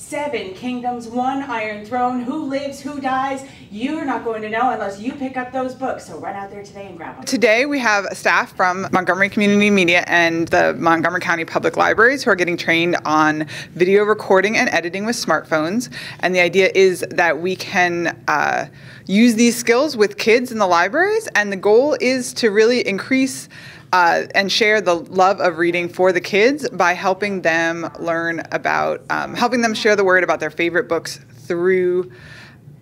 seven kingdoms, one iron throne, who lives, who dies. You're not going to know unless you pick up those books. So run out there today and grab them. Today we have staff from Montgomery Community Media and the Montgomery County Public Libraries who are getting trained on video recording and editing with smartphones. And the idea is that we can uh, use these skills with kids in the libraries, and the goal is to really increase uh, and share the love of reading for the kids by helping them learn about, um, helping them share the word about their favorite books through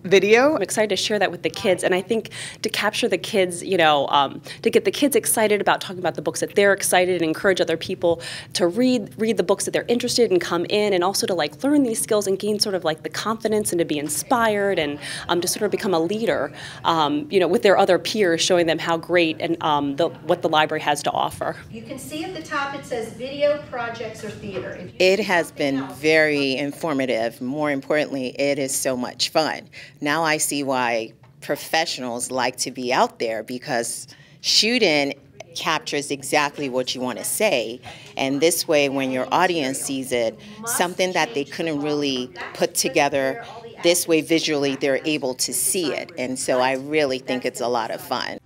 video. I'm excited to share that with the kids, and I think to capture the kids, you know, um, to get the kids excited about talking about the books that they're excited and encourage other people to read read the books that they're interested in, come in, and also to like learn these skills and gain sort of like the confidence and to be inspired and um, to sort of become a leader, um, you know, with their other peers, showing them how great and um, the, what the library has to offer. You can see at the top it says video projects or theater. It has been very informative. More importantly, it is so much fun. Now I see why professionals like to be out there because shooting captures exactly what you want to say. And this way, when your audience sees it, something that they couldn't really put together, this way visually, they're able to see it. And so I really think it's a lot of fun.